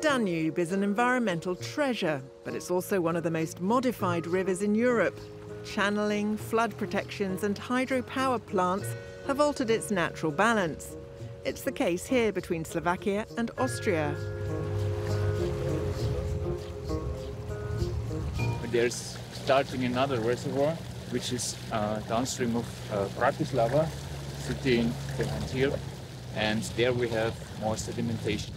Danube is an environmental treasure, but it's also one of the most modified rivers in Europe. Channeling, flood protections and hydropower plants have altered its natural balance. It's the case here between Slovakia and Austria. There's starting another reservoir, which is uh, downstream of uh, Bratislava, sitting behind here, and there we have more sedimentation.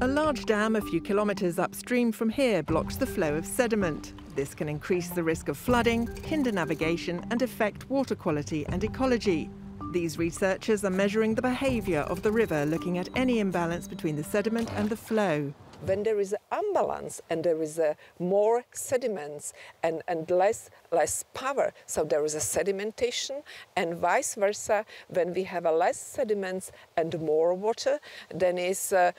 A large dam a few kilometres upstream from here blocks the flow of sediment. This can increase the risk of flooding, hinder navigation and affect water quality and ecology. These researchers are measuring the behaviour of the river, looking at any imbalance between the sediment and the flow when there is an imbalance and there is a more sediments and, and less, less power, so there is a sedimentation, and vice versa, when we have a less sediments and more water, then is uh,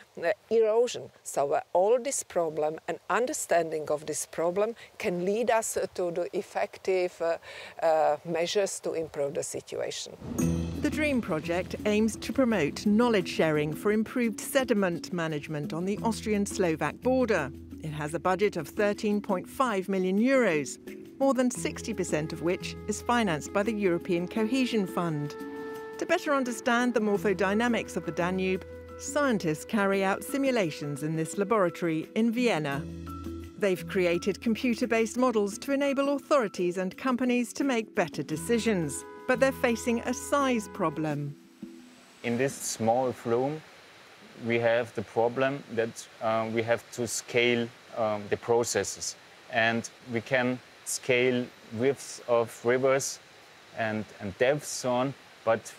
erosion. So uh, all this problem and understanding of this problem can lead us to the effective uh, uh measures to improve the situation. The DREAM project aims to promote knowledge sharing for improved sediment management on the Austrian Slovak border. It has a budget of 13.5 million euros, more than 60% of which is financed by the European Cohesion Fund. To better understand the morphodynamics of the Danube, scientists carry out simulations in this laboratory in Vienna. They've created computer based models to enable authorities and companies to make better decisions but they're facing a size problem. In this small flume, we have the problem that uh, we have to scale um, the processes. And we can scale widths of rivers and, and depths on, but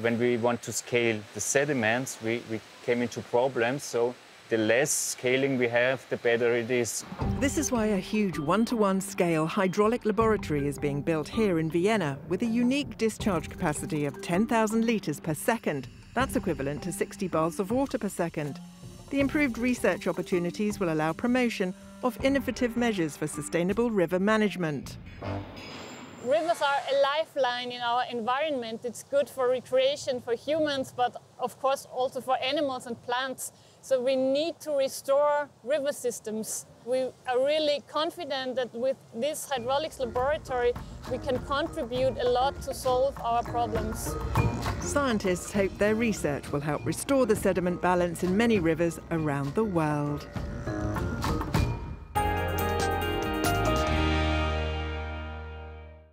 when we want to scale the sediments, we, we came into problems. So the less scaling we have, the better it is. This is why a huge one-to-one scale hydraulic laboratory is being built here in Vienna with a unique discharge capacity of 10,000 litres per second. That's equivalent to 60 baths of water per second. The improved research opportunities will allow promotion of innovative measures for sustainable river management. Rivers are a lifeline in our environment. It's good for recreation for humans, but of course also for animals and plants. So we need to restore river systems. We are really confident that with this hydraulics laboratory, we can contribute a lot to solve our problems. Scientists hope their research will help restore the sediment balance in many rivers around the world.